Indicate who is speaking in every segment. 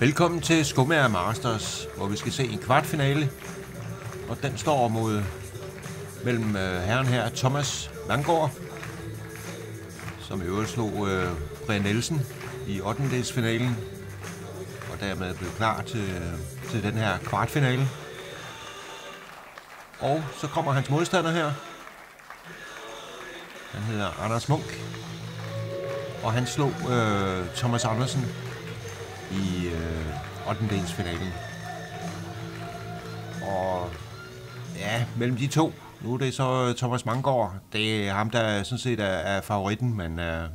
Speaker 1: Velkommen til Skumager Masters, hvor vi skal se en kvartfinale. Og den står mod mellem øh, herren her, Thomas Langgaard, som i øvrigt slog øh, Brian Nielsen i 8. finalen og dermed blev klar til, øh, til den her kvartfinale. Og så kommer hans modstander her. Han hedder Anders Munk. Og han slog øh, Thomas Andersen i øh, 8. finalen. Og ja, mellem de to, nu er det så øh, Thomas Manggaard. Det er ham, der sådan set er, er favoritten, men øh,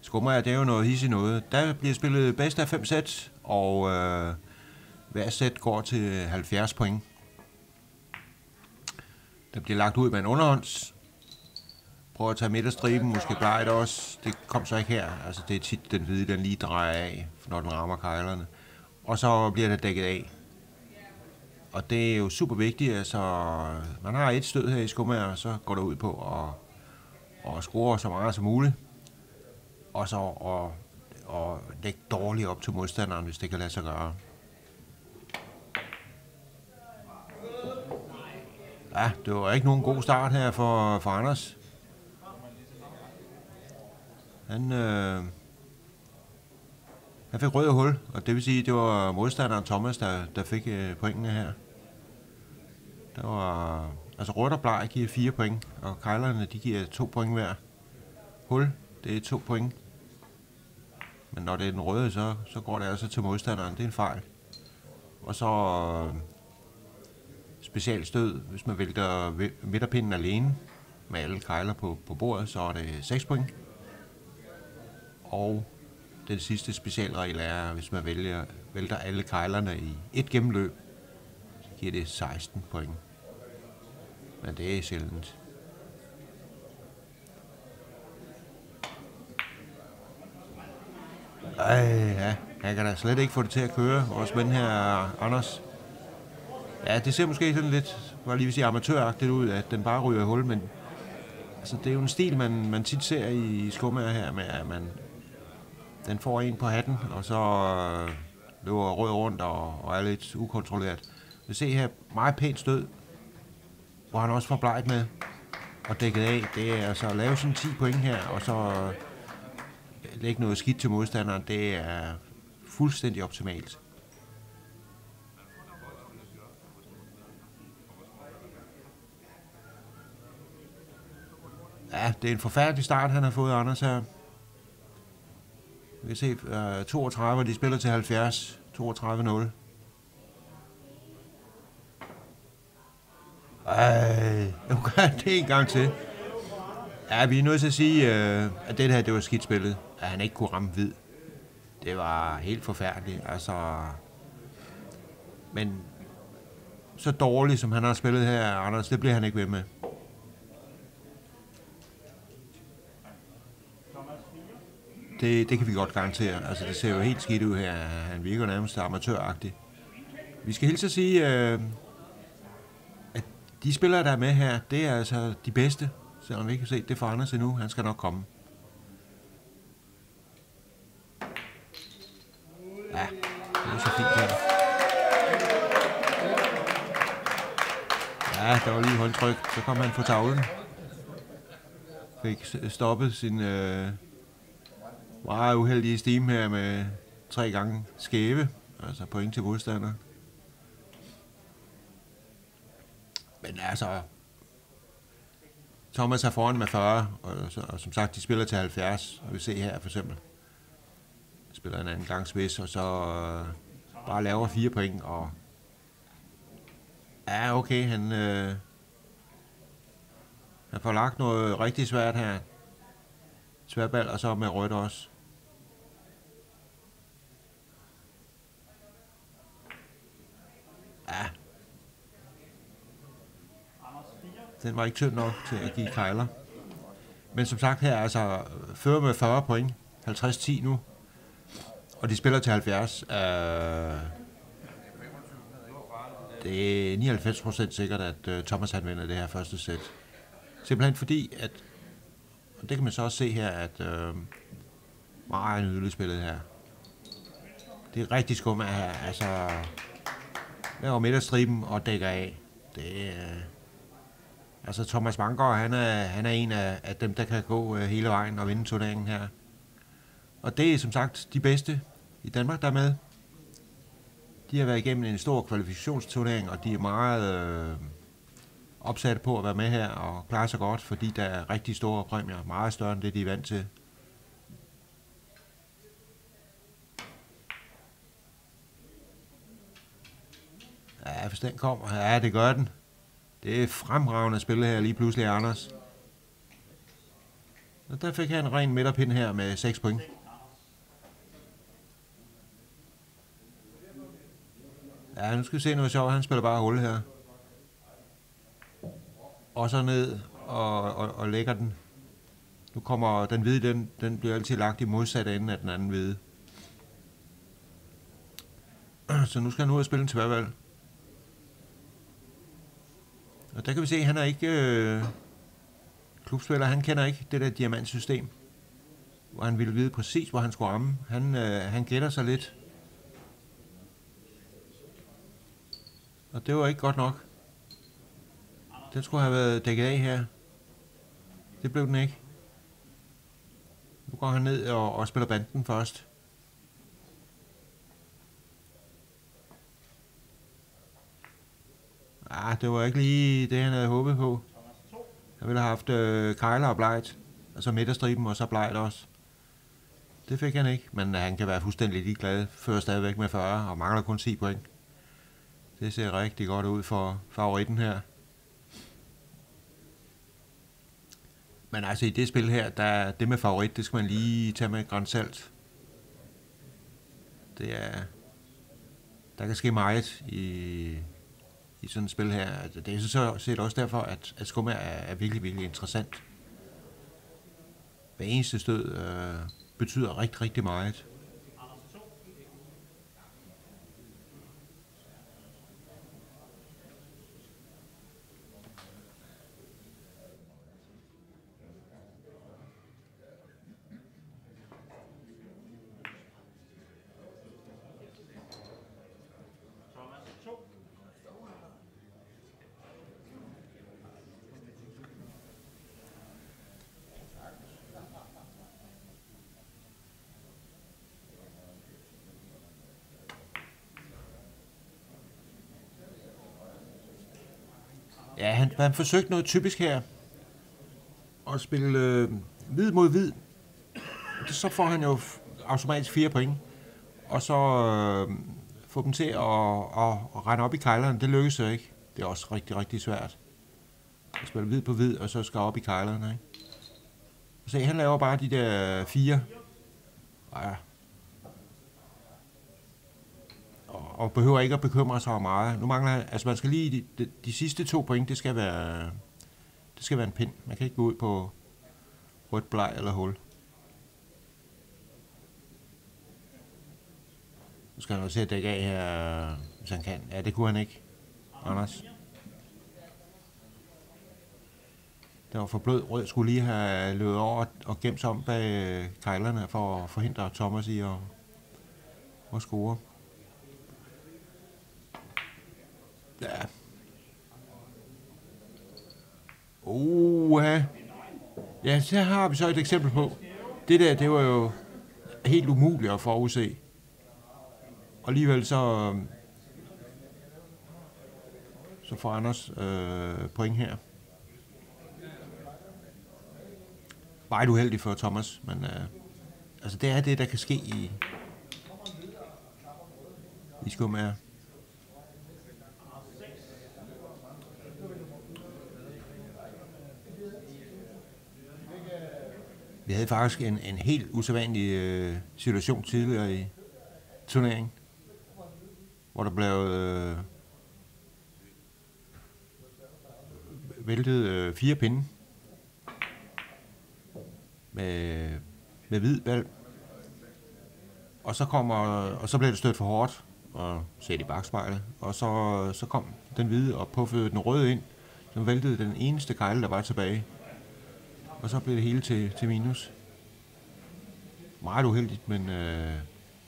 Speaker 1: skummer det er jo noget hissigt noget. Der bliver spillet bedst af fem sæt, og øh, hver sæt går til 70 point. Der bliver lagt ud med en underhånds. Prøv at tage midterstriben, måske det også. Det kom så ikke her. Altså, det er tit den hvide, den lige drejer af, når den rammer kejlerne. Og så bliver det dækket af. Og det er jo super vigtigt. Altså, man har et stød her i skummer, så går det ud på at, at score så meget som muligt. Og så og, og lægge dårligt op til modstanderen, hvis det kan lade sig gøre. Ja, det var ikke nogen god start her for, for Anders. Han, øh, han fik rød hul, og det vil sige, det var modstanderen Thomas, der, der fik øh, pointene her. Der var, altså rødt og bleg giver 4 point, og kejlerne de giver 2 point hver. Hul, det er 2 point. Men når det er den røde, så, så går det altså til modstanderen. Det er en fejl. Og så øh, specialstød, hvis man vælter midterpinden alene med alle kejler på, på bordet, så er det 6 point. Og den sidste specialregel er, hvis man vælger, vælter alle kejlerne i et gennemløb, så giver det 16 point. Men det er sjældent. Ej, ja. Jeg kan da slet ikke få det til at køre, vores ven her, Anders. Ja, det ser måske sådan lidt, var lige vil sige, amatøragtigt ud, at den bare ryger i hul, men altså, det er jo en stil, man, man tit ser i skummer her, med at man, den får en på hatten, og så øh, løber rød rundt og, og er lidt ukontrolleret. Vi ser her meget pænt stød, hvor han også får bleget med og dækket af. Det er altså at lave sådan 10 point her, og så øh, lægge noget skidt til modstanderen, det er fuldstændig optimalt. Ja, det er en forfærdelig start, han har fået, Anders her. Vi kan se, øh, uh, 32, de spiller til 70. 32-0. Ej, okay, det en gang til. Ja, vi er nødt til at sige, uh, at det her, det var skidt spillet at han ikke kunne ramme hvid. Det var helt forfærdeligt. Altså, men så dårligt, som han har spillet her, Anders, det bliver han ikke ved med. Det, det kan vi godt garantere. Altså, det ser jo helt skidt ud her. Han virker nærmest amatøragtig. Vi skal hilse at sige, øh, at de spillere, der er med her, det er altså de bedste. Selvom vi ikke kan se det for Anders endnu. Han skal nok komme. Ja, det er så fint her. Ja, der var lige håndtryk. Så kom han på tavlen. Fik stoppet sin øh, meget uheldige steam her med tre gange skæve. Altså point til modstander. Men altså, Thomas er foran med 40, og, og som sagt, de spiller til 70. Og vi ser her for eksempel spiller en anden gang spids, og så øh, bare laver fire point, og ja, okay, han, øh, han får lagt noget rigtig svært her. Sværbal, og så med rødt også. Ja. Den var ikke tynd nok til at give kejler. Men som sagt her, altså, fører med 40 point. 50-10 nu. Og de spiller til 70. Øh, det er 99% sikkert, at øh, Thomas han vinder det her første sæt. Simpelthen fordi, at og det kan man så også se her, at øh, meget nydeligt spillet her. det er rigtig skum her. Altså, laver midterstriben og dækker af. Det er... Altså, Thomas Manggaard, han er, han er en af, af dem, der kan gå uh, hele vejen og vinde turneringen her. Og det er som sagt de bedste i Danmark, der er med. De har været igennem en stor kvalifikationsturnering, og de er meget øh, opsatte på at være med her og klare sig godt, fordi der er rigtig store præmier, meget større end det, de er vant til. Ja, hvis den kommer. Ja, det gør den. Det er fremragende spil her lige pludselig, Anders. Og der fik han en ren midterpind her med 6 point. Ja, nu skal vi se noget sjovt. Han spiller bare hul her. Og så ned og, og, og lægger den. Nu kommer den hvide, den, den bliver altid lagt i modsat ende af den anden hvide. Så nu skal han ud og spille en tværvalg. Og der kan vi se, at han er ikke øh, klubspiller. Han kender ikke det der diamantsystem, hvor han ville vide præcis, hvor han skulle ramme. Han, øh, han gætter sig lidt. Og det var ikke godt nok. Den skulle have været dækket af her. Det blev den ikke. Nu går han ned og, og spiller banden først. Ah, det var ikke lige det, han havde håbet på. Jeg ville have haft øh, Kejler og Blejt, altså midterstriben og så Blejt også. Det fik han ikke, men øh, han kan være fuldstændig ligeglad. Fører stadigvæk med 40 og mangler kun 10 point. Det ser rigtig godt ud for favoritten her. Men altså i det spil her, der, det med favorit, det skal man lige tage med græns salt. Det er... Der kan ske meget i, i sådan et spil her. Altså, det er så set også derfor, at, at skummer er, er virkelig, virkelig interessant. Hver eneste stød øh, betyder rigtig, rigtig meget. Ja, han, forsøgte noget typisk her. At spille øh, hvid mod hvid. Så får han jo automatisk fire point. Og så øh, få dem til at, at, at rende op i kejlerne. Det lykkes jo ikke. Det er også rigtig, rigtig svært. At spille hvid på hvid, og så skal op i kejlerne. Ikke? Se, han laver bare de der fire. Ja, og behøver ikke at bekymre sig om meget. Nu mangler altså man skal lige, de, de, de sidste to point, det skal være, det skal være en pind. Man kan ikke gå ud på rødt, bleg eller hul. Nu skal han jo se at dække af her, hvis han kan. Ja, det kunne han ikke. Anders. Det var for blød rød. Skulle lige have løbet over og gemt sig om bag øh, kejlerne for at forhindre Thomas i at, at score. Ja. Oha. Ja, så har vi så et eksempel på. Det der, det var jo helt umuligt at forudse. Og alligevel så, øhm, så får Anders øh, point her. Meget heldig for Thomas, men øh, altså det er det, der kan ske i, i skummer. Vi havde faktisk en, en helt usædvanlig øh, situation tidligere i turneringen, hvor der blev øh, væltet øh, fire pinde med, med hvid valg. Og så, kommer, og så blev det stødt for hårdt og sæt i bagspejlet. Og så, så kom den hvide og puffede den røde ind, som væltede den eneste kejle, der var tilbage og så blev det hele til, til minus. Meget uheldigt, men øh,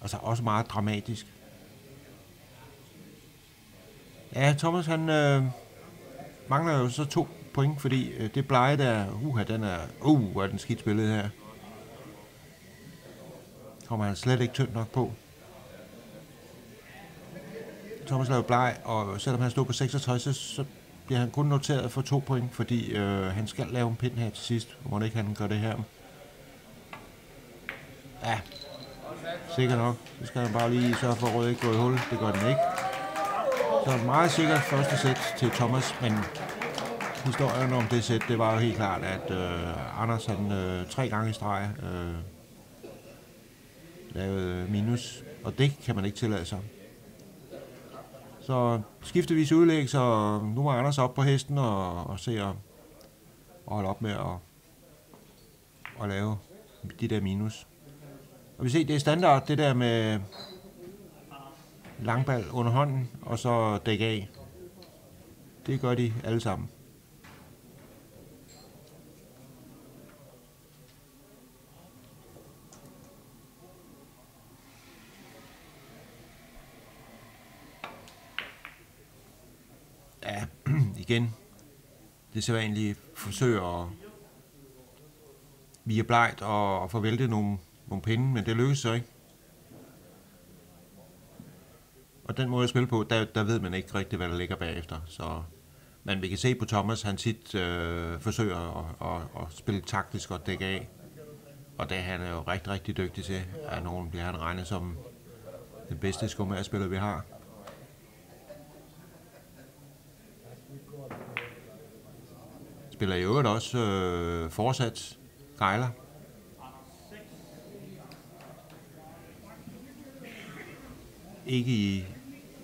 Speaker 1: Altså også meget dramatisk. Ja, Thomas han øh, mangler jo så to point, fordi øh, det blege der, uha, den er, uh, er den skidt spillet her. Kommer han slet ikke tyndt nok på. Thomas lavede bleg, og selvom han stod på 66, så, så bliver han kun noteret for to point, fordi øh, han skal lave en pind her til sidst. Må ikke han gør det her. Ja, sikkert nok. Så skal han bare lige sørge for, at rød ikke går i hul. Det gør den ikke. Så meget sikkert første sæt til Thomas, men historien om det sæt, det var jo helt klart, at øh, Anders han øh, tre gange i streg øh, lavede minus, og det kan man ikke tillade sig. Så skiftevis udlæg, så nu må Anders op på hesten og, og se at holde op med at, at lave de der minus. Og vi ser, det er standard, det der med langbal under hånden, og så dække af. Det gør de alle sammen. Ja, igen, det sædvanlige forsøger at via blejt og, og forvælte nogle, nogle pinde, men det lykkes så ikke. Og den måde at spille på, der, der ved man ikke rigtig, hvad der ligger bagefter. Så, men vi kan se på Thomas, han tit øh, forsøger at, at, at spille taktisk og dække af. Og det han er jo rigtig, rigtig dygtig til. At nogen bliver han regnet som den bedste skumærspiller, vi har. Spiller i øvrigt også øh, fortsat gejler. Ikke i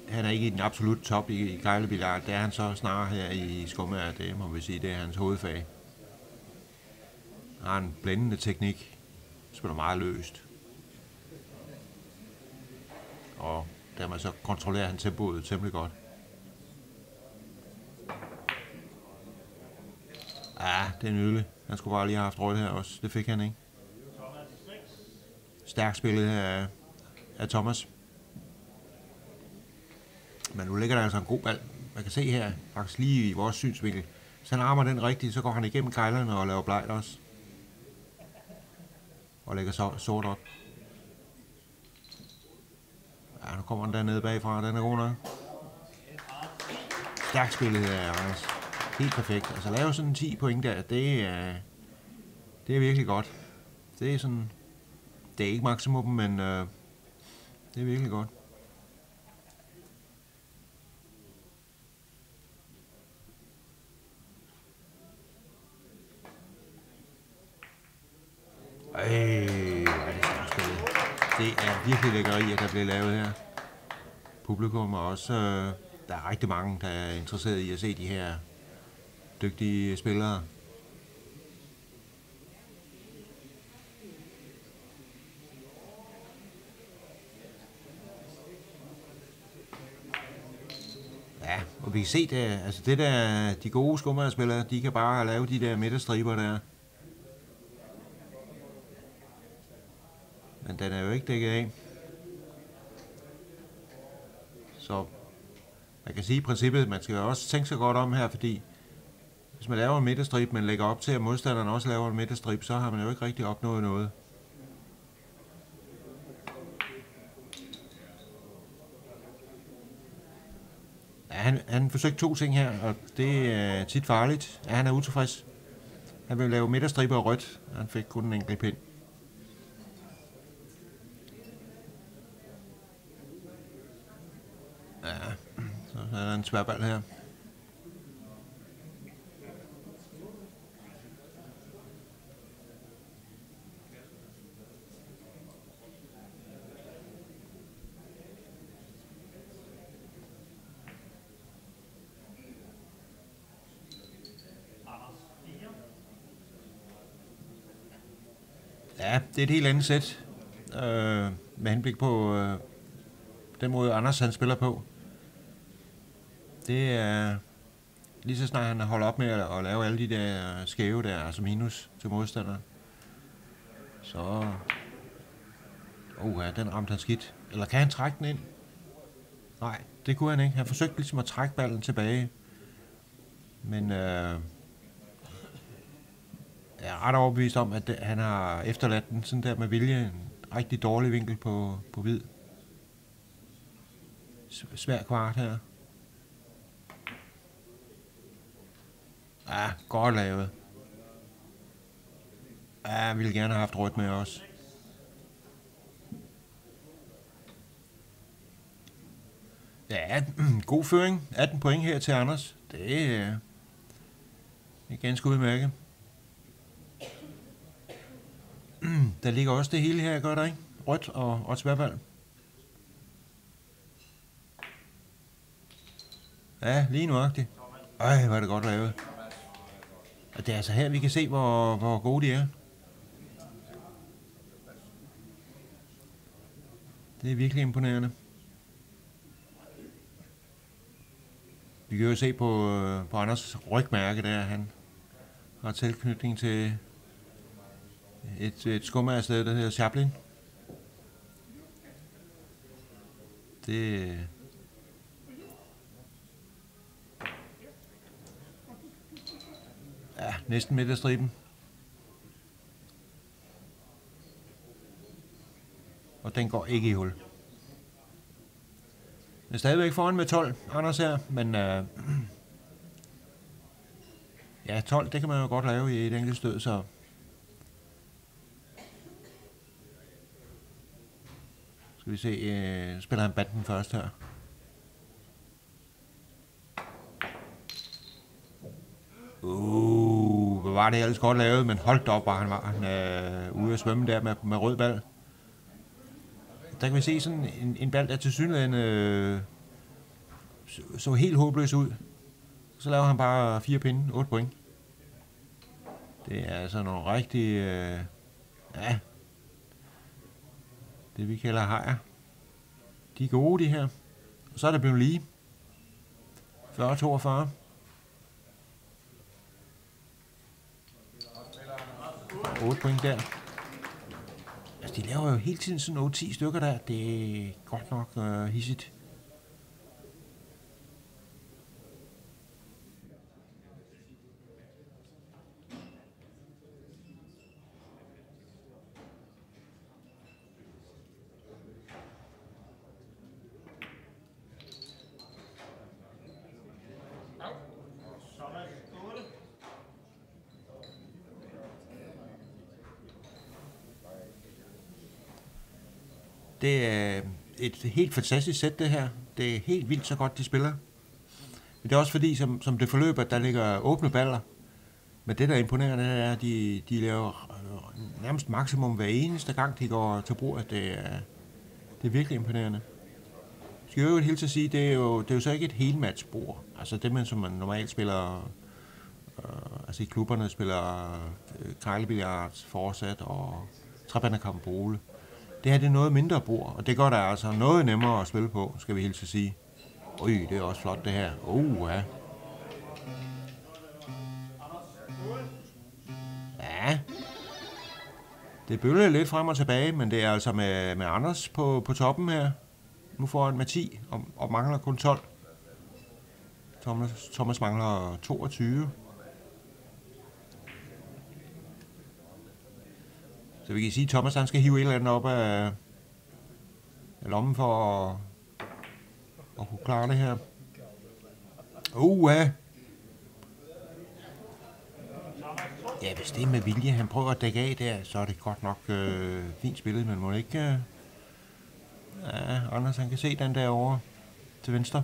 Speaker 1: han er ikke i den absolut top i, i gejlebillard. Det er han så snarere her i skummer, det må vi sige, det er hans hovedfag. Han har en blændende teknik, spiller meget løst. Og dermed så kontrollerer han tempoet temmelig godt. Ja, det er nydeligt. Han skulle bare lige have haft rødt her også. Det fik han ikke. Stærkt spillet af, af Thomas. Men nu ligger der altså en god ball. Man kan se her, faktisk lige i vores synsvinkel. Hvis han armer den rigtigt, så går han igennem kejlerne og laver blejt også. Og lægger så sort op. Ja, nu kommer den dernede bagfra. Den er god nok. Stærkt spillet her, Anders. Helt perfekt. Altså lave sådan 10 point der, det er, det er virkelig godt. Det er sådan, det er ikke maksimum, men øh, det er virkelig godt. Ej, det er Det er virkelig lækkeri, at der bliver lavet her. Publikum er også... Øh, der er rigtig mange, der er interesseret i at se de her dygtige spillere. Ja, og vi kan se det, altså det der, de gode skummerspillere, de kan bare lave de der midterstriber der. Men den er jo ikke dækket af. Så man kan sige i princippet, man skal jo også tænke sig godt om her, fordi hvis man laver en midterstrip, men lægger op til, at modstanderen også laver en midterstrip, så har man jo ikke rigtig opnået noget. Ja, han, han forsøgte to ting her, og det er tit farligt. Ja, han er utilfreds. Han vil lave midterstriber og rødt, og han fik kun en enkelt pind. Ja, så er der en tværbal her. Ja, det er et helt andet sæt. Øh, med henblik på øh, den måde, Anders han spiller på. Det er lige så snart han holder op med at, at lave alle de der skæve der, altså minus til modstanderen, så Oh ja, den ramte han skidt. Eller kan han trække den ind? Nej, det kunne han ikke. Han forsøgte ligesom at trække ballen tilbage. Men øh, jeg er ret overbevist om, at han har efterladt den sådan der med vilje. En rigtig dårlig vinkel på, på hvid. Svær kvart her. Ja, godt lavet. Ja, jeg ville gerne have haft rødt med også. Ja, god føring. 18 point her til Anders. Det er, øh, det er ganske udmærket. Mm, der ligger også det hele her, gør der ikke? Rødt og, og tværvalg. Ja, lige nuagtigt. Ej, hvor er det godt lavet. Og det er altså her, vi kan se, hvor, hvor gode de er. Det er virkelig imponerende. Vi kan jo se på, øh, på Anders rygmærke der, han har tilknytning til et, et skummersted, der hedder Chaplin. Det, Ja, næsten midt af striben. Og den går ikke i hul. Den er stadigvæk foran med 12, Anders her, men øh, ja, 12, det kan man jo godt lave i et enkelt stød, så skal vi se, øh, spiller han banden først her. Uh, hvad var det ellers godt lavet, men holdt op, var han var han, øh, ude at svømme der med, med rød ball. Der kan vi se sådan en, en ball, der til synligheden øh, så, så helt håbløs ud. Så laver han bare fire pinde, 8 point. Det er altså nogle rigtig, øh, ja, det vi kalder hajer. De er gode, de her. Og så er det blevet lige. 40-42. 8 point der. Altså, de laver jo hele tiden sådan 8-10 stykker der. Det er godt nok uh, hissigt. Det er et helt fantastisk sæt, det her. Det er helt vildt så godt, de spiller. Men det er også fordi, som, som det forløber, der ligger åbne baller. Men det, der er imponerende, er, at de, de laver øh, nærmest maksimum hver eneste gang, de går til brug. Det er, det er virkelig imponerende. Jeg skal jo helt til at sige, det er jo, det er jo så ikke et helmatchbord. Altså det, man som man normalt spiller, øh, altså i klubberne spiller øh, krejlebilliards, forsat og træbander Bole. Det her det er noget mindre bord, og det gør der altså noget nemmere at spille på, skal vi helt at sige. Øj, det er også flot det her. Uh, ja. Ja. Det bølger lidt frem og tilbage, men det er altså med, med Anders på, på toppen her. Nu får han med 10 og, og mangler kun 12. Thomas, Thomas mangler 22. Så vi kan sige, at Thomas han skal hive et eller andet op af, af lommen for at, at kunne klare det her. Uh, ja. Hvis det er med vilje, han prøver at dække af der, så er det godt nok øh, fint spillet, men må det ikke... Øh, ja, Anders han kan se den derovre til venstre.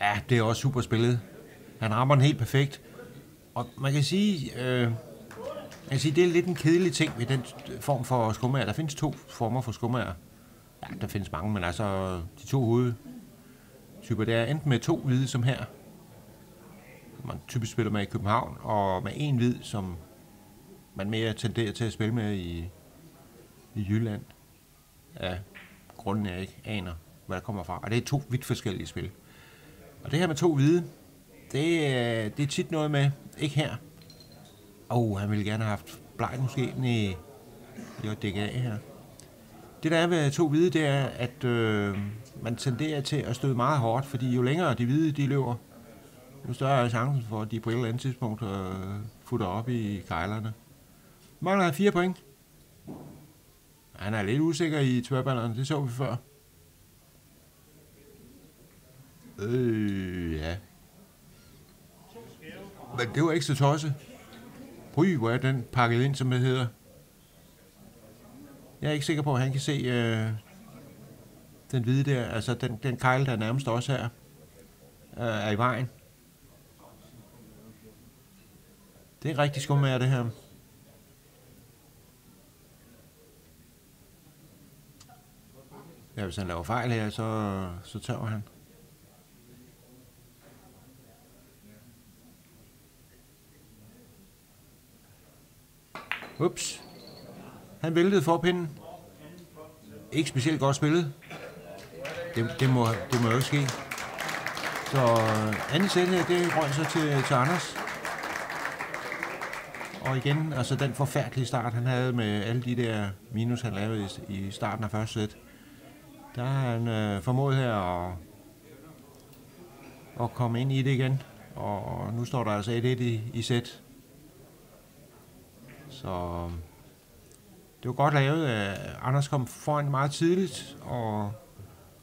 Speaker 1: Ja, det er også super spillet. Han rammer den helt perfekt. Og man kan sige, øh, man kan sige, det er lidt en kedelig ting ved den form for skummager. Der findes to former for skummager. Ja, der findes mange, men altså de to hovedtyper. Det er enten med to hvide som her, man typisk spiller med i København, og med en hvid, som man mere tenderer til at spille med i, i Jylland. Ja, grunden jeg ikke aner, hvad der kommer fra. Og det er to vidt forskellige spil. Og det her med to hvide, det, øh, det er tit noget med, ikke her. Åh, oh, han ville gerne have haft bleg måske i, i at dække af her. Det der er ved to hvide, det er, at øh, man tenderer til at støde meget hårdt, fordi jo længere de hvide de løber, jo større er chancen for, at de på et eller andet tidspunkt øh, futter op i kejlerne. Mangler han fire point. Han er lidt usikker i tværballerne, det så vi før. Øh, ja. Men det var ikke så tosset. Prøv, hvor er den pakket ind, som det hedder. Jeg er ikke sikker på, at han kan se øh, den hvide der, altså den, den kejl, der er nærmest også her, øh, er i vejen. Det er rigtig skummager, det her. Ja, hvis han laver fejl her, så, så tør han. Ups. Han væltede forpinden. Ikke specielt godt spillet. Det, det, må, det må jo ikke ske. Så øh, andet sæt her, det røg så til, til Anders. Og igen, altså den forfærdelige start, han havde med alle de der minus, han lavede i, i starten af første sæt. Der har han øh, formået her at, at komme ind i det igen. Og nu står der altså 1-1 i, i sæt. Så øhm, det var godt lavet. Anders kom foran meget tidligt, og,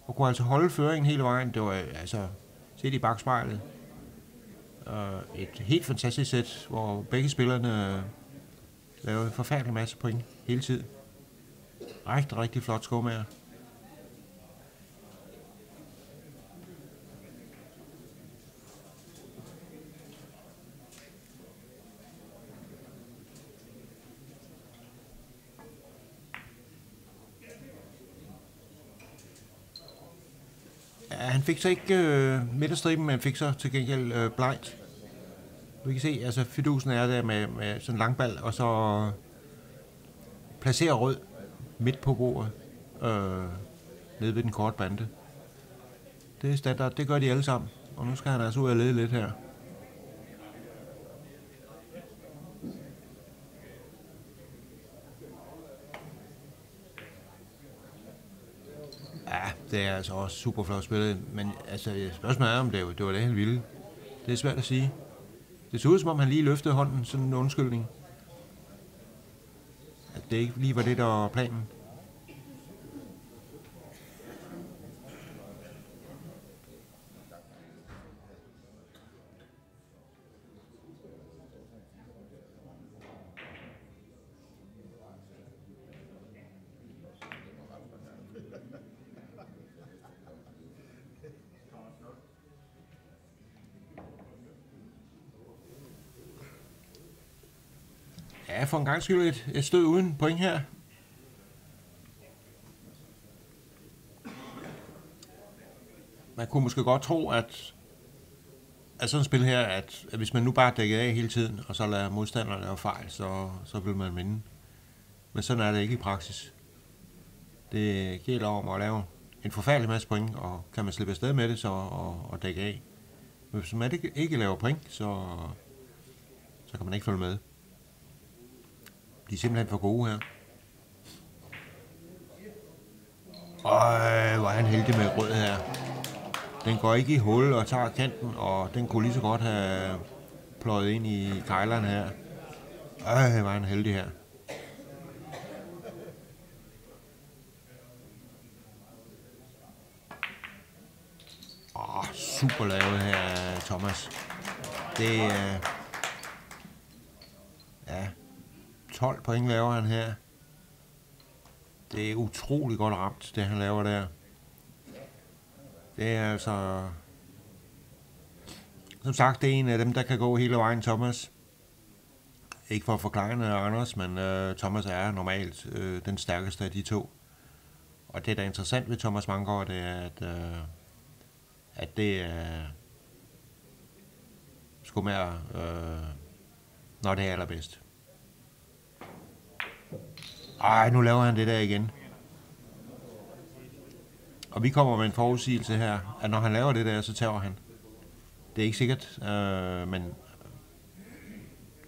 Speaker 1: og kunne altså holde føringen hele vejen. Det var altså set i bagspejlet. Uh, et helt fantastisk sæt, hvor begge spillerne øh, lavede en forfærdelig masse point hele tiden. Rigtig, rigtig flot skovmager. Han fik så ikke øh, midterstriben, men fik så til gengæld øh, blind. Vi kan se, altså fidusen er der med, med sådan en langbal, og så placerer rød midt på bordet, øh, nede ved den korte bande. Det er standard, det gør de alle sammen. Og nu skal han altså ud og lede lidt her. Det er altså også super flot spillet, men altså, spørgsmålet er, om det, det var det, han ville. Det er svært at sige. Det så ud, som om han lige løftede hånden, sådan en undskyldning. At det ikke lige var det, der var planen. For en gang skyld et, et stød uden point her. Man kunne måske godt tro, at, at sådan et spil her, at, at hvis man nu bare dækker af hele tiden, og så lader modstanderne lave fejl, så, så vil man vinde. Men sådan er det ikke i praksis. Det gælder om at lave en forfærdelig masse point, og kan man slippe afsted med det, så og, og dække af. Men hvis man ikke, ikke laver point, så, så kan man ikke følge med. De er simpelthen for gode her. Øj, hvor er han heldig med rød her. Den går ikke i hul og tager kanten, og den kunne lige så godt have pløjet ind i kejleren her. Øj, hvor er han heldig her. Åh, super lavet her, Thomas. Det er... Ja, 12 point laver han her. Det er utrolig godt ramt, det han laver der. Det er altså... Som sagt, det er en af dem, der kan gå hele vejen, Thomas. Ikke for at forklare noget, Anders, men øh, Thomas er normalt øh, den stærkeste af de to. Og det, der er interessant ved Thomas Mangård, det er, at øh, at det er sgu mere, øh, når det er allerbedst. Ej, nu laver han det der igen. Og vi kommer med en forudsigelse her, at når han laver det der, så tager han. Det er ikke sikkert, øh, men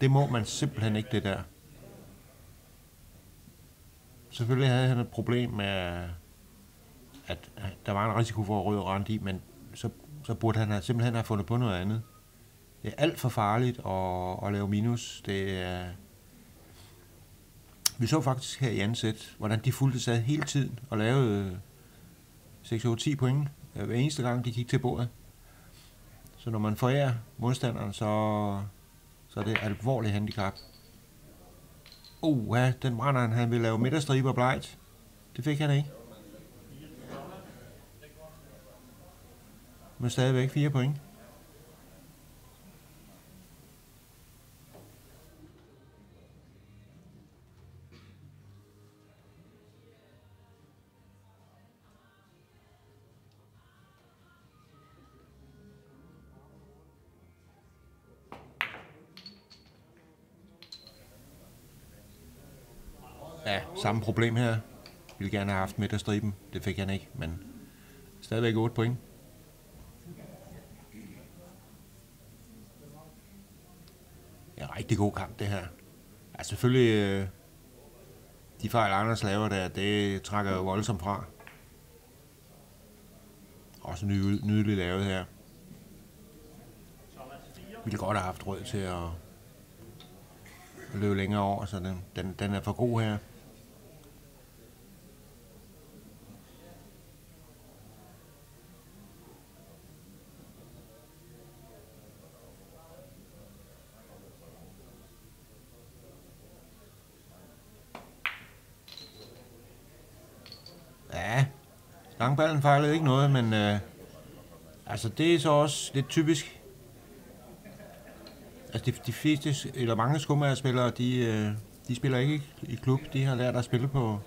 Speaker 1: det må man simpelthen ikke, det der. Selvfølgelig havde han et problem med, at der var en risiko for at røde rent i, men så, så burde han simpelthen have fundet på noget andet. Det er alt for farligt at, at lave minus. Det er, vi så faktisk her i ansæt, sæt, hvordan de fulgte sad hele tiden og lavede øh, 6-10 point øh, hver eneste gang, de gik til bordet. Så når man forærer modstanderen, så, så er det et alvorligt handicap. Uh, ja, den brænder han. Han vil lave midterstriber blegt. Det fik han ikke. Men stadigvæk 4 point. Samme problem her. Ville gerne have haft midterstriben. Det fik han ikke, men stadigvæk 8 point. Ja, rigtig god kamp, det her. Ja, selvfølgelig, øh, de fejl, Anders laver der, det trækker jo voldsomt fra. Også ny, nydeligt lavet her. Ville godt have haft råd til at løbe længere over, så den, den, den er for god her. Ja, ballen fejlede ikke noget, men øh, altså det er så også lidt typisk. Altså de, de fleste, eller mange skummerspillere, de, øh, de spiller ikke i klub. De har lært at spille på,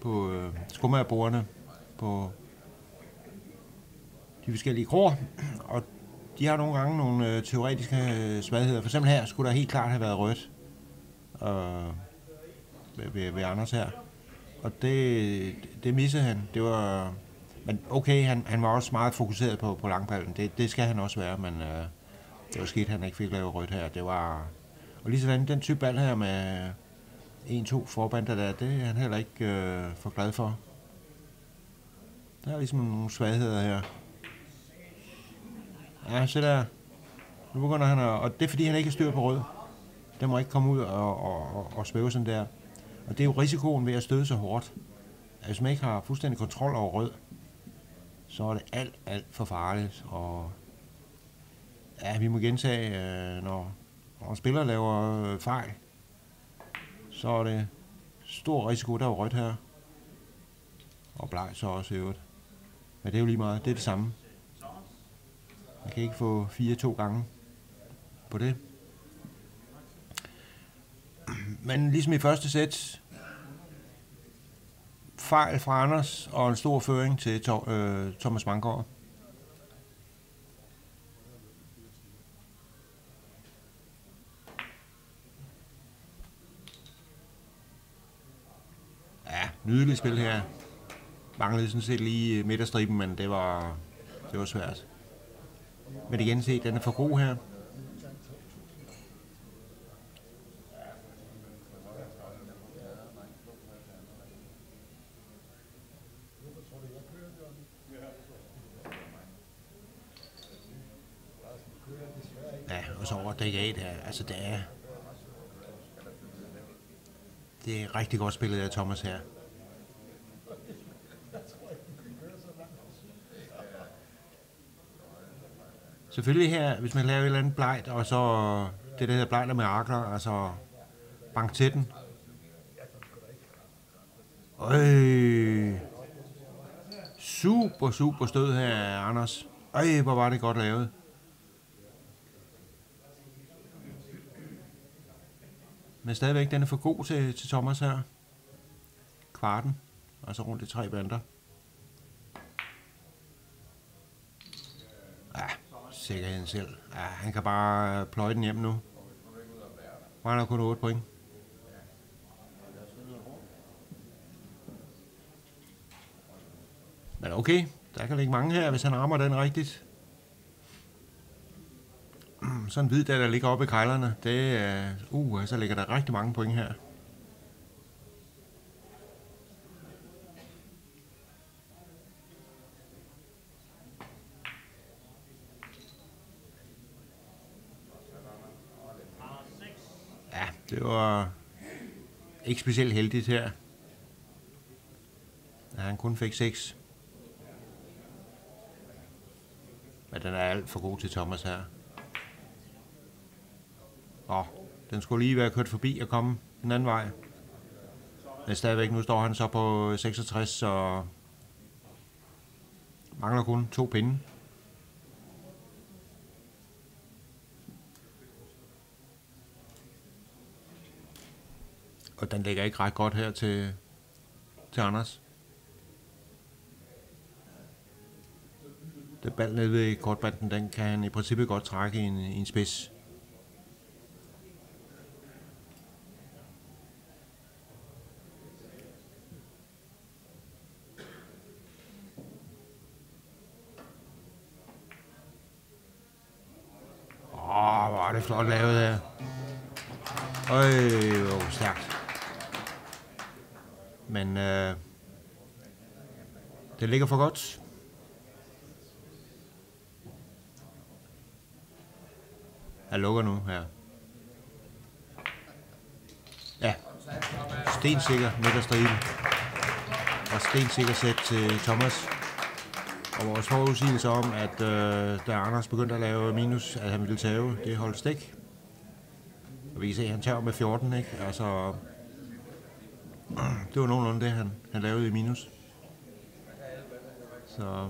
Speaker 1: på øh, skummerbordene, på de forskellige kroer, og de har nogle gange nogle øh, teoretiske øh, svagheder. For eksempel her skulle der helt klart have været rødt øh, ved, ved, ved Anders her. Og det, det missede han. Det var, men okay, han, han var også meget fokuseret på, på langballen. Det, det skal han også være, men øh, det var skidt, han ikke fik lavet rødt her. Det var, og lige sådan den type ball her med 1-2 forbander der, det er han heller ikke øh, for glad for. Der er ligesom nogle svagheder her. Ja, se der. Nu begynder han at... Og det er fordi, han ikke har styr på rød. Den må ikke komme ud og, og, og, og svæve sådan der. Og det er jo risikoen ved at støde så hårdt. At hvis man ikke har fuldstændig kontrol over rød, så er det alt, alt for farligt. Og ja, vi må gentage, øh, når, når en spiller laver øh, fejl, så er det stor risiko, der er rødt her. Og bleg så også i øvrigt. Men det er jo lige meget, det er det samme. Man kan ikke få fire to gange på det. Men ligesom i første sæt, fejl fra Anders og en stor føring til to, øh, Thomas Mangård. Ja, nydeligt spil her. Manglede sådan set lige øh, midterstriben, men det var, det var svært. Men igen se, den er for god her. Ja, så over dække af der. Altså, det er... Det er rigtig godt spillet af Thomas her. Selvfølgelig her, hvis man laver et eller andet blejt, og så det der hedder blejt med akler, altså bank til den. Øj. Super, super stød her, Anders. Øj, hvor var det godt lavet. Men stadigvæk, den er for god til, til Thomas her. Kvarten, og så rundt i tre bander. Ja, sikkerheden selv. Ja, han kan bare pløje den hjem nu. Han har kun 8 point. Men okay, der kan ligge mange her, hvis han rammer den rigtigt. Sådan en hvid der, der ligger oppe i kejlerne, det er... Uh, så ligger der rigtig mange point her. Ja, det var ikke specielt heldigt her. Ja, han kun fik 6. Men den er alt for god til Thomas her. Nå, den skulle lige være kørt forbi og komme den anden vej. Men stadigvæk, nu står han så på 66, og mangler kun to pinde. Og den ligger ikke ret godt her til, til Anders. Den ball nede ved kortbanden, den kan han i princippet godt trække i en, i en spids. Åh, hvor er det flot lavet her. Øj, hvor stærkt. Men øh, det ligger for godt. Jeg lukker nu her. Ja. Stensikker midterstribe. Og stensikker sæt til Thomas. Og vores forudsigelse om, at øh, da Anders begyndte at lave minus, at han ville tage, det holdt stik. Og vi kan se, at han tager med 14, ikke? Altså, det var nogenlunde det, han, han lavede i minus. Så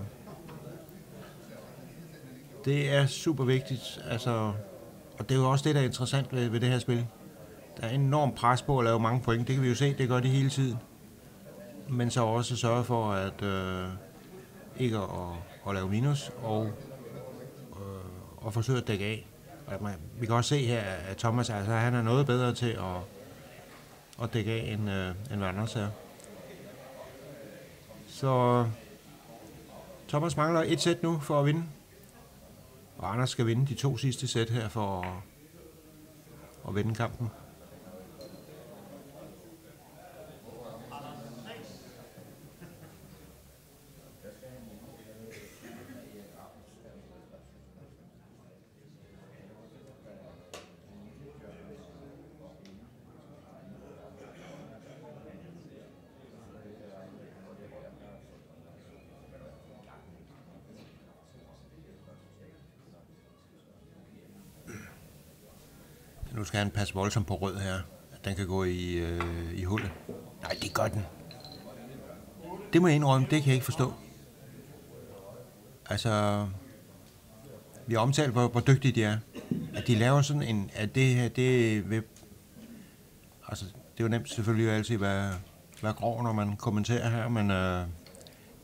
Speaker 1: det er super vigtigt. Altså, og det er jo også det, der er interessant ved, ved det her spil. Der er enormt pres på at lave mange point. Det kan vi jo se, det gør de hele tiden. Men så også sørge for at øh, ikke at, at lave minus og øh, at forsøge at dække af. At man, vi kan også se her, at Thomas altså, han er noget bedre til at, at dække af end, øh, end Anders er. Så Thomas mangler et sæt nu for at vinde. Og Anders skal vinde de to sidste sæt her for at, at vinde kampen. Skal han passe voldsomt på rød her. Den kan gå i, øh, i hullet. Nej, det gør den. Det må jeg indrømme, det kan jeg ikke forstå. Altså, vi har omtalt, hvor, hvor dygtige de er. At de laver sådan en, at det her, det vil, altså, det er jo nemt selvfølgelig altid at være, være grov, når man kommenterer her, men øh,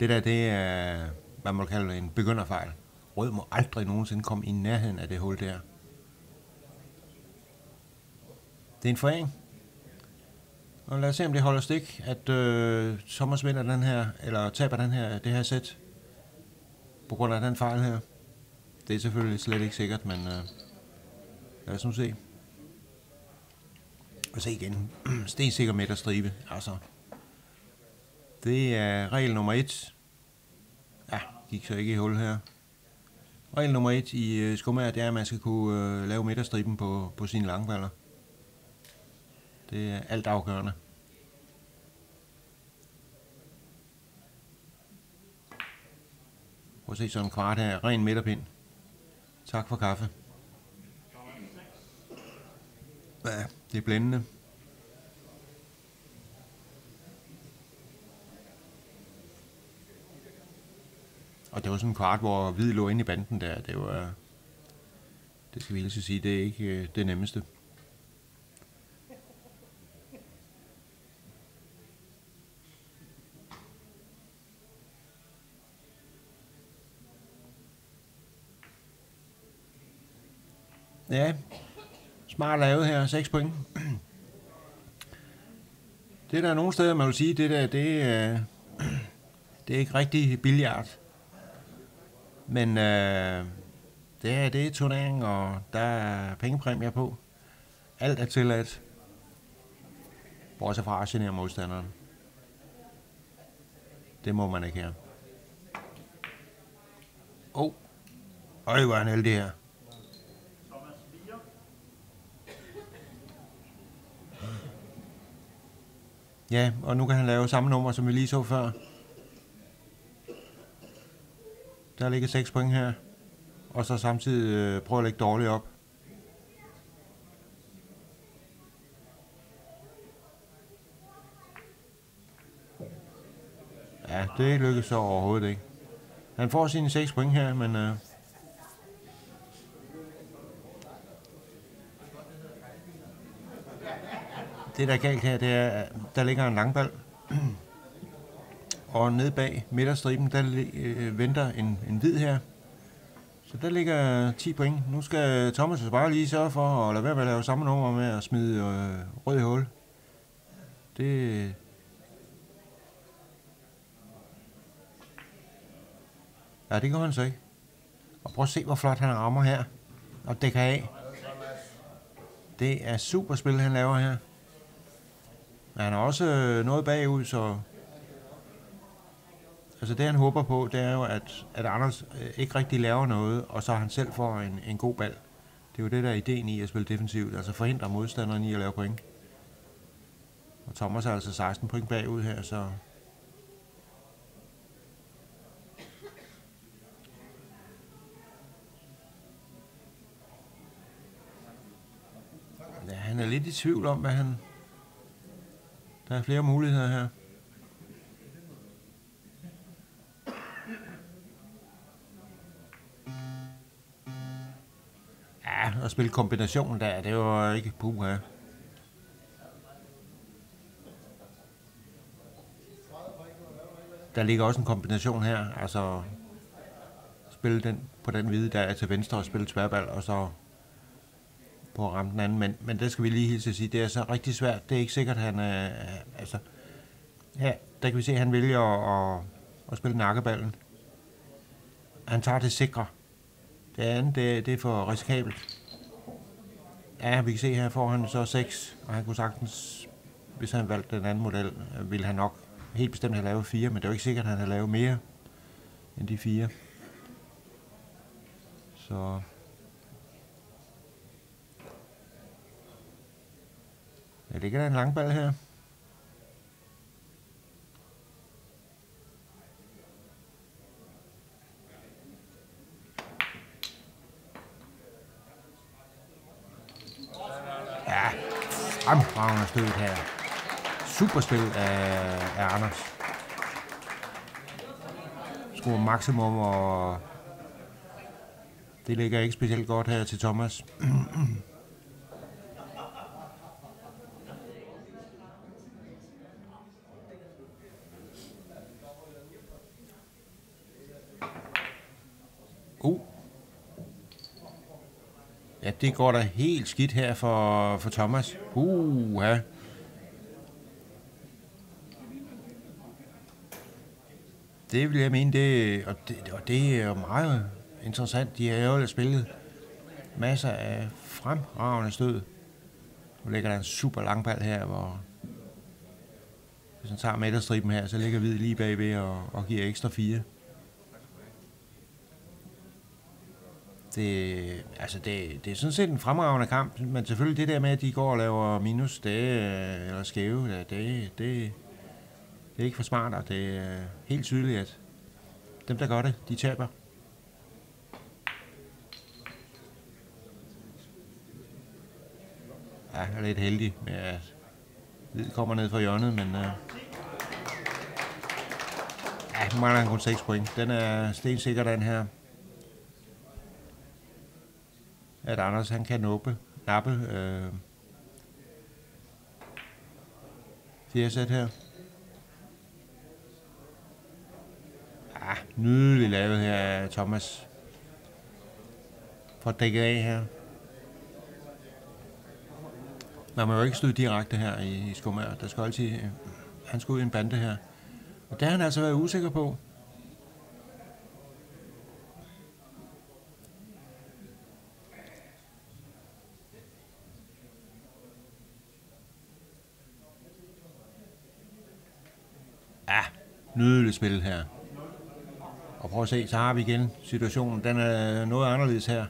Speaker 1: det der, det er, hvad man kalde en begynderfejl. Rød må aldrig nogensinde komme i nærheden af det hul der. Det er en foræring. Og lad os se, om det holder stik, at øh, Thomas vinder den her, eller taber den her, det her sæt, på grund af den fejl her. Det er selvfølgelig slet ikke sikkert, men øh, lad os nu se. Og se igen. Stensikker med at stribe. Altså, det er regel nummer et. Ja, gik så ikke i hul her. Regel nummer et i øh, skummer, det er, at man skal kunne øh, lave midterstriben på, på sine langballer. Det er alt afgørende. Prøv at se sådan en kvart her. Ren midterpind. Tak for kaffe. Ja, det er blændende. Og det var sådan en kvart, hvor hvid lå inde i banden der. Det var... Det skal vi helst sige, det er ikke øh, det nemmeste. Ja, smart lavet her, 6 point. Det der er nogle steder, man vil sige, det der, det, øh, det er ikke rigtig billiard. Men øh, det er, det er turnering, og der er pengepræmier på. Alt er tilladt. Bortset fra at genere modstanderen. Det må man ikke her. Åh. Oh. Øj, hvor er han heldig her. Ja, og nu kan han lave samme nummer, som vi lige så før. Der ligger 6 point her. Og så samtidig øh, prøve at lægge dårligt op. Ja, det lykkedes så overhovedet ikke. Han får sine 6 point her, men... Øh, det der er galt her, det er, at der ligger en langbal. og nede bag midterstriben, der øh, venter en, en hvid her. Så der ligger 10 point. Nu skal Thomas bare lige sørge for at lade være med at lave samme nummer med at smide øh, rød hul. Det, Ja, det gør han så ikke. Og prøv at se, hvor flot han rammer her. Og dækker af. Det er super spil, han laver her. Men han har også øh, noget bagud, så... Altså det, han håber på, det er jo, at, at Anders øh, ikke rigtig laver noget, og så han selv får en, en god bal. Det er jo det, der er ideen i at spille defensivt. Altså forhindre modstanderen i at lave point. Og Thomas er altså 16 point bagud her, så han er lidt i tvivl om, hvad han... Der er flere muligheder her. Ja, at spille kombinationen der, det var ikke puha. Der ligger også en kombination her, altså spille den på den hvide, der er til venstre og spille tværbal, og så på at ramme den anden, men, men det skal vi lige hilse at sige, det er så rigtig svært. Det er ikke sikkert, han er, altså, ja, der kan vi se, at han vælger at, at, at spille nakkeballen. Han tager det sikre. Det andet, det, det er for risikabelt. Ja, vi kan se, her får han så 6, og han kunne sagtens, hvis han valgte den anden model, øh, ville han nok helt bestemt have lavet 4, men det er jo ikke sikkert, at han har lavet mere end de fire. Så Ja, ligger der en langball her? Ja, fremragende stød her. Superspil af, af Anders. Skruer maksimum, og det ligger ikke specielt godt her til Thomas. Det går da helt skidt her for, for Thomas. Uh, ja. Det vil jeg mene, det, og, det, og det er jo meget interessant. De har jo spillet masser af fremragende stød. Nu ligger der en super lang bal her, hvor hvis han tager midterstriben her, så ligger hvid lige bagved og, og giver ekstra fire. Det, altså det, det er sådan set en fremragende kamp, men selvfølgelig det der med, at de går og laver minus, det, øh, eller skæve, det, det, det er ikke for smart, og det er helt tydeligt, at dem, der gør det, de taber. Ja, jeg er lidt heldig med, at Hvid kommer ned fra hjørnet, men... Uh, ja, nu mangler han kun 6 point. Den er stensikker, den her at Anders han kan nuppe, nappe øh, fjerde sæt her. Ah, nydelig lavet her af Thomas. For dækket af her. Man må jo ikke støde direkte her i, i skummer. Der skal altid, øh, han skal ud i en bande her. Og der har han altså været usikker på. Ja, nydeligt spil her. Og prøv at se, så har vi igen situationen. Den er noget anderledes her.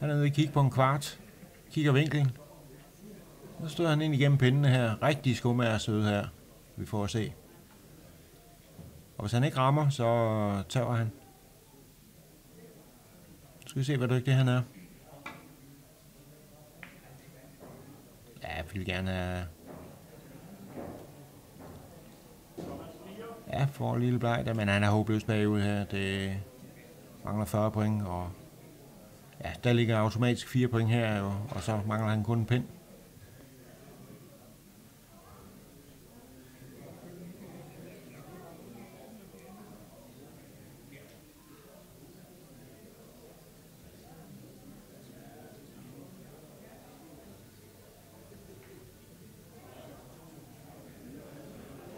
Speaker 1: Han er nede og kigge på en kvart. Kigger vinklen. Så stod han ind igennem pindene her. Rigtig skummer søde her. Vi får at se. Og hvis han ikke rammer, så tager han. Nu skal vi se, hvor dygtig han er. Ja, jeg vil gerne have... Ja, får en lille bleg der, men han er håbløs bagud her. Det mangler 40 point, og ja, der ligger automatisk 4 point her, og, og så mangler han kun en pind.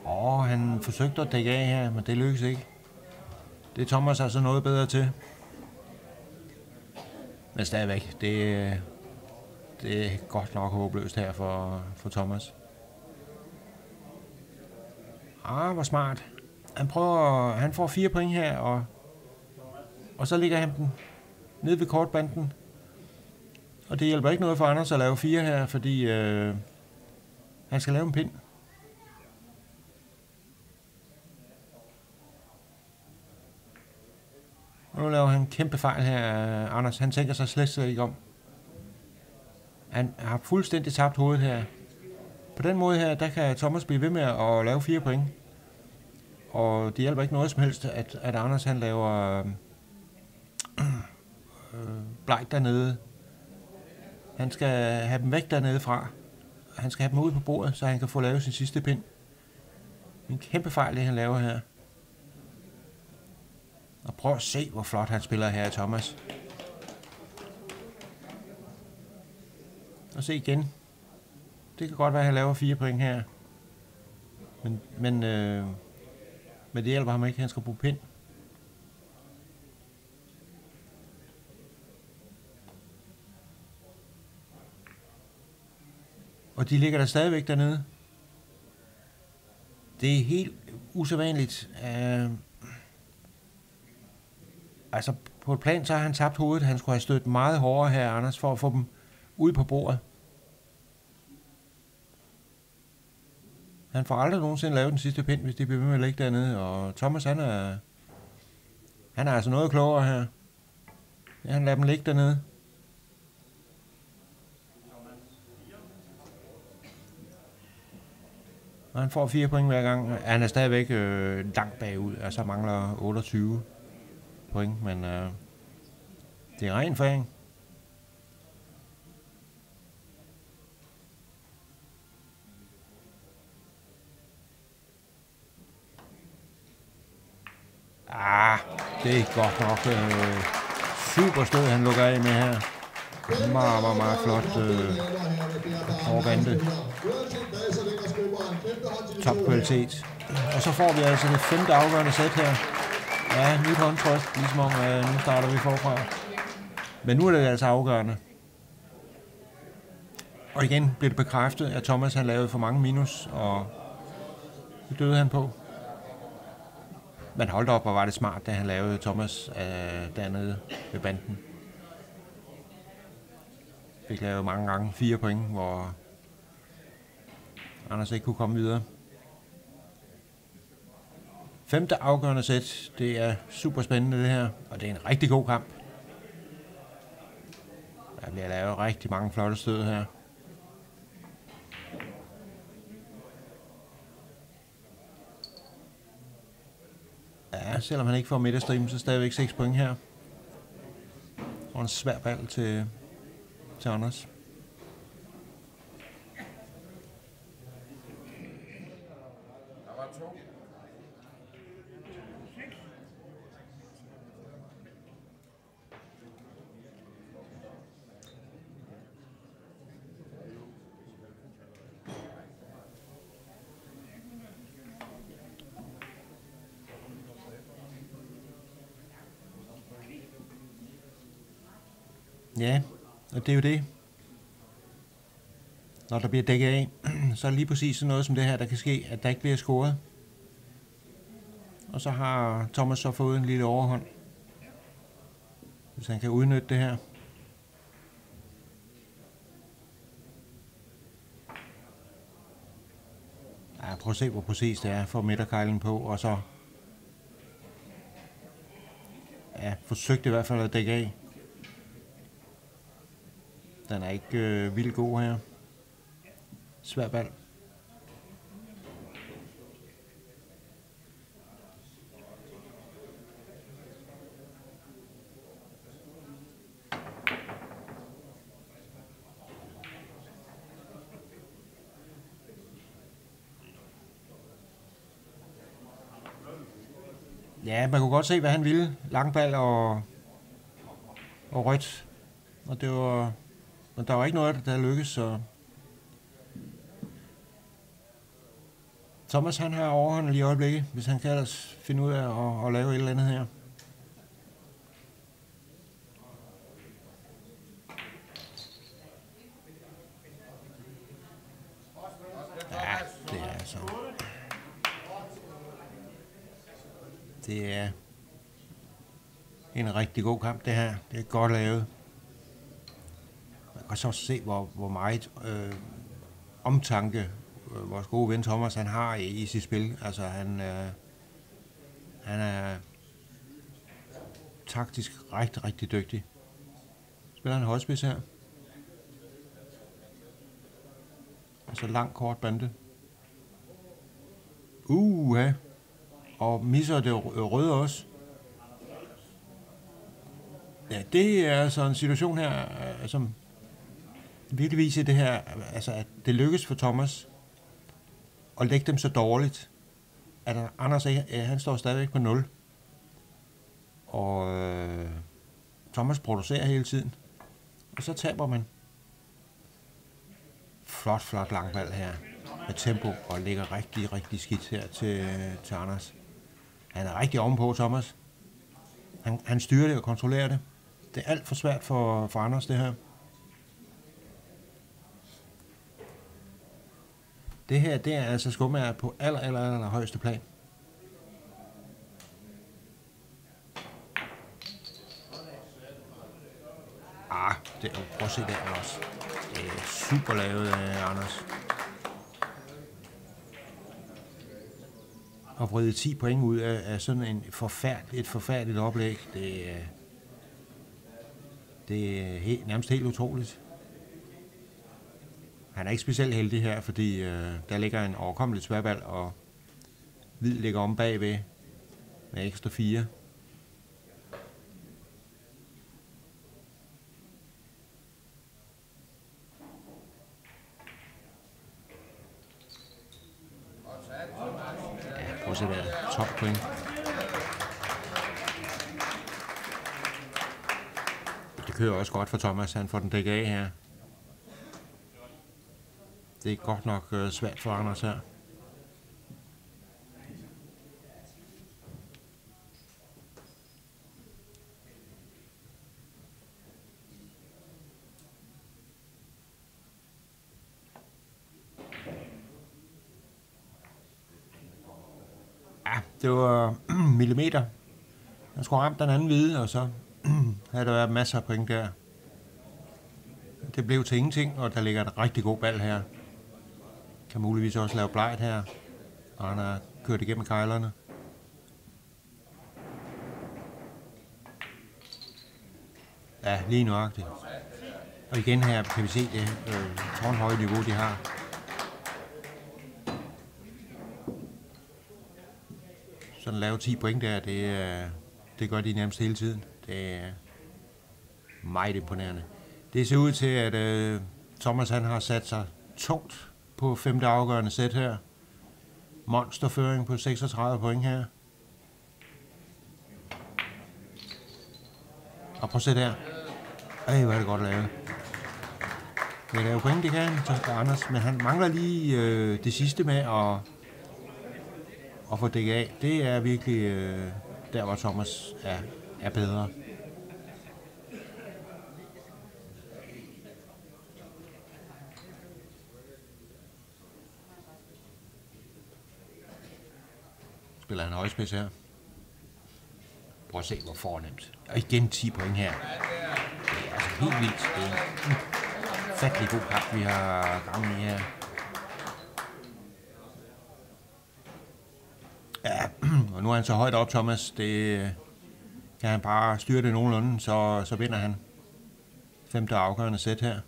Speaker 1: Åh, han forsøgte at dække af her, men det lykkedes ikke. Det er Thomas altså noget bedre til. Men stadigvæk, det, det er godt nok håbløst her for, for Thomas. Ah, hvor smart. Han prøver, han får fire point her, og, og så ligger han den ned ved kortbanden. Og det hjælper ikke noget for Anders at lave fire her, fordi øh, han skal lave en pind. Og nu laver han en kæmpe fejl her, Anders. Han tænker sig slet, ikke om. Han har fuldstændig tabt hovedet her. På den måde her, der kan Thomas blive ved med at lave fire point. Og det hjælper ikke noget som helst, at, at Anders han laver øh, bleg dernede. Han skal have dem væk dernede fra. Han skal have dem ud på bordet, så han kan få lavet sin sidste pind. En kæmpe fejl, det han laver her. Og prøv at se, hvor flot han spiller her, Thomas. Og se igen. Det kan godt være, at han laver fire point her. Men, men, øh, men det hjælper ham ikke. Han skal bruge pind. Og de ligger der stadigvæk dernede. Det er helt usædvanligt. Øh, altså på et plan, så har han tabt hovedet. Han skulle have stødt meget hårdere her, Anders, for at få dem ud på bordet. Han får aldrig nogensinde lavet den sidste pind, hvis de bliver ved med at ligge dernede. Og Thomas, han er, han er altså noget klogere her. Ja, han lader dem ligge dernede. Og han får fire point hver gang. Han er stadigvæk øh, langt bagud, altså mangler 28 point, men øh, det er ren færing. Ah, det er godt nok øh, super stød, han lukker af med her. Meget, meget, meget flot øh, overvante. Top kvalitet. Og så får vi altså det femte afgørende sæt her. Ja, nyt håndtryk, ligesom om øh, nu starter vi forfra. Men nu er det altså afgørende. Og igen bliver det bekræftet, at Thomas han lavede for mange minus, og det døde han på. Men holdt op, og var det smart, da han lavede Thomas øh, dernede ved banden. Fik lavet mange gange fire point, hvor Anders ikke kunne komme videre. Femte afgørende sæt, det er super spændende det her, og det er en rigtig god kamp. Der bliver lavet rigtig mange flotte stød her. Ja, selvom han ikke får midterstriben, så stadigvæk 6 point her. Og en svær ball til, til Anders. Ja, og det er jo det. Når der bliver dækket af, så er det lige præcis sådan noget som det her, der kan ske, at der ikke bliver scoret. Og så har Thomas så fået en lille overhånd. Hvis han kan udnytte det her. Ja, prøv at se, hvor præcis det er for midterkejlen på, og så ja, forsøgte i hvert fald at dække af. Den er ikke øh, vildt god her. Svær valg. Ja, man kunne godt se, hvad han ville. Langball og, og rødt. Og det var, men der var ikke noget, der lykkedes, så... Thomas han har overhånden lige i øjeblikket, hvis han kan ellers finde ud af at, at lave et eller andet her. Ja, det er så. Det er en rigtig god kamp, det her. Det er godt lavet og så se, hvor, hvor meget øh, omtanke øh, vores gode ven Thomas han har i, i sit spil. Altså, han, øh, han er taktisk rigtig, rigtig dygtig. Spiller han højspids her. Altså lang, kort bande. Uh, ja. Og misser det røde også. Ja, det er altså en situation her, øh, som virkelig vise det her, altså at det lykkes for Thomas at lægge dem så dårligt, at Anders han står stadigvæk på 0. Og øh, Thomas producerer hele tiden. Og så taber man. Flot, flot langvalg her. Med tempo og ligger rigtig, rigtig skidt her til, til Anders. Han er rigtig ovenpå, Thomas. Han, han styrer det og kontrollerer det. Det er alt for svært for, for Anders, det her. Det her, det er altså skummer på aller, aller, aller højeste plan. Ah, det er, prøv at se det, Anders. Det er super lavet, øh, Anders. Og vride 10 point ud af, af sådan en forfærdelig, et forfærdeligt oplæg, det det er helt, nærmest helt utroligt. Han er ikke specielt heldig her, fordi øh, der ligger en overkommelig tværbal, og Hvid ligger om bagved med ekstra fire. Ja, prøv at se der. Top point. Det kører også godt for Thomas. Han får den dækket af her. Det er godt nok øh, svært for Anders her. Ja, det var millimeter. Jeg skulle ramt den anden hvide, og så havde der været masser af point der. Det blev til ingenting, og der ligger en rigtig god ball her. Kan muligvis også lave blejt her. Og han har kørt igennem kejlerne. Ja, lige nøjagtigt. Og igen her kan vi se det øh, tårnhøje niveau, de har. Sådan lave 10 point der, det, øh, det gør de nærmest hele tiden. Det er meget imponerende. Det ser ud til, at øh, Thomas han har sat sig tungt på femte afgørende sæt her. Monsterføring på 36 point her. Og prøv at se der. Ej, hvor er det godt lavet. Det er jo point, det kan han, Anders, men han mangler lige øh, det sidste med at, at få dækket af. Det er virkelig øh, der, hvor Thomas er, er bedre. Spiller han højspids her. Prøv at se, hvor fornemt. Og igen 10 point her. Det er altså helt vildt. Det er en fattelig god kamp, vi har gang i her. Ja, og nu er han så højt op, Thomas. Det kan han bare styre det nogenlunde, så, så vinder han femte afgørende sæt her.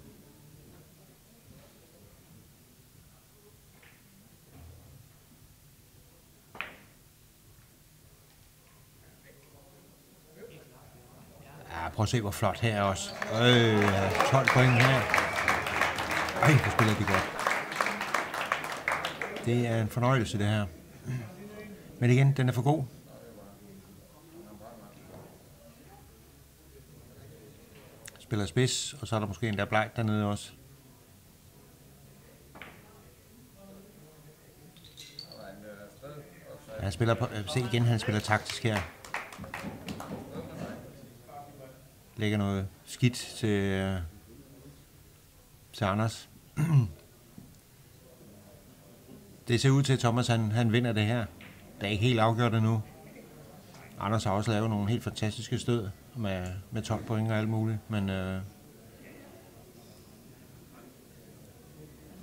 Speaker 1: Ja, prøv at se, hvor flot her også. Øh, 12 point her. Ej, hvor spiller de godt. Det er en fornøjelse, det her. Men igen, den er for god. Spiller spids, og så er der måske en der bleg dernede også. Han spiller på, øh, se igen, han spiller taktisk her. Lægger noget skidt til, øh, til Anders. Det ser ud til, at Thomas han, han vinder det her. Det er ikke helt afgjort endnu. Anders har også lavet nogle helt fantastiske stød med, med 12 point og alt muligt, men øh,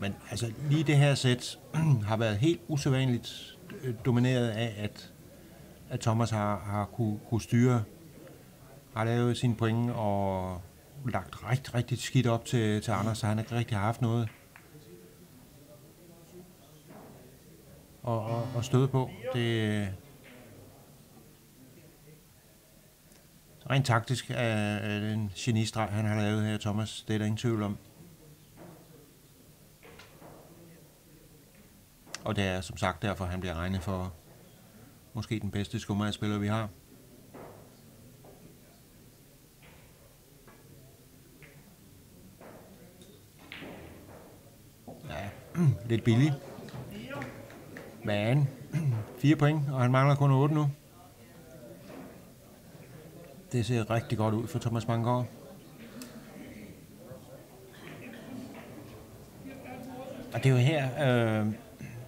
Speaker 1: men altså lige det her sæt har været helt usædvanligt øh, domineret af, at, at Thomas har, har kunne, kunne styre, har lavet sine point og lagt rigtig, rigtig skidt op til, til Anders, så han ikke rigtig har haft noget og, og, og støde på. Det, rent taktisk er det en genistreg, han har lavet her, Thomas. Det er der ingen tvivl om. Og det er som sagt derfor, han bliver regnet for måske den bedste skummerspiller, vi har. Ja, Mm, lidt billig. Men 4 point, og han mangler kun 8 nu. Det ser rigtig godt ud for Thomas Manggaard. Og det er jo her, øh,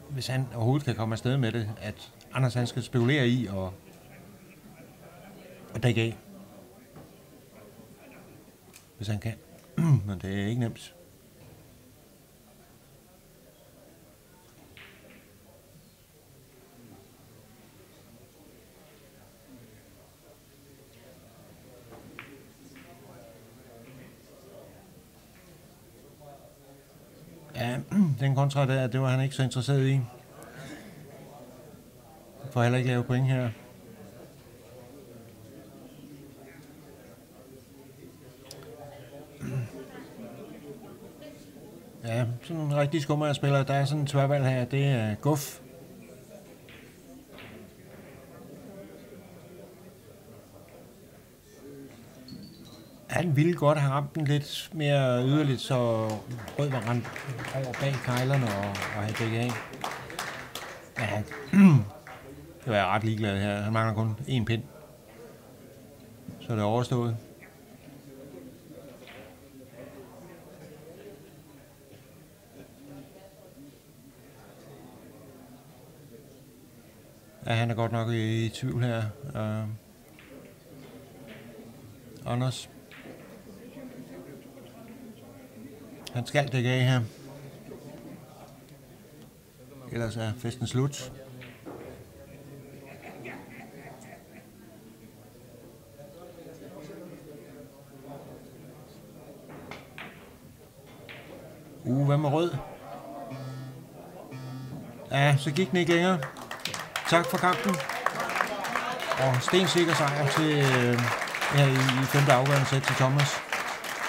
Speaker 1: hvis han overhovedet kan komme afsted med det, at Anders han skal spekulere i og, og dække af. Hvis han kan. Men det er ikke nemt. Ja, den kontra der, det var han ikke så interesseret i. Får heller ikke lave point her. Ja, sådan en rigtig skummer spiller. Der er sådan en tværvalg her. Det er Guf, Han ville godt have ramt den lidt mere yderligt, så rød var rent over bag kejlerne og, og havde dækket af. Ja, det var jeg ret ligeglad her. Han mangler kun én pind. Så er det overstået. Ja, han er godt nok i, i tvivl her. Uh, Anders. Han skal dække af her. Ellers er festen slut. Uh, hvad med rød? Ja, så gik den ikke længere. Tak for kampen. Og stensikker sejr til øh, her i, i femte afgørende sæt til Thomas,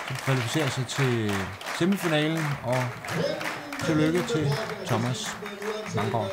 Speaker 1: som kvalificerer sig til semifinalen, og tillykke til Thomas Mangård.